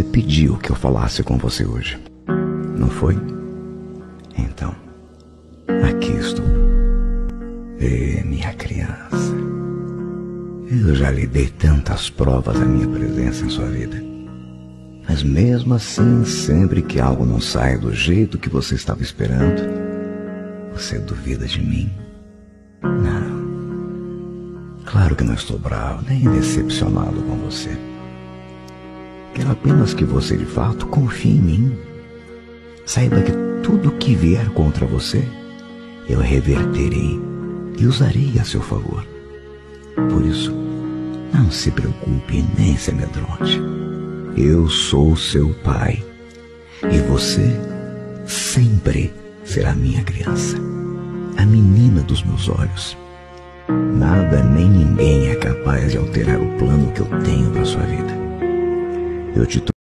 você pediu que eu falasse com você hoje. Não foi? Então, aqui estou. E minha criança. Eu já lhe dei tantas provas da minha presença em sua vida. Mas mesmo assim, sempre que algo não sai do jeito que você estava esperando, você duvida de mim. Não. Claro que não estou bravo nem decepcionado com você. Quero apenas que você de fato confie em mim. Saiba que tudo que vier contra você, eu reverterei e usarei a seu favor. Por isso, não se preocupe nem se amedronte. Eu sou seu pai e você sempre será minha criança, a menina dos meus olhos. Nada nem ninguém é capaz de alterar o plano que eu tenho. Eu te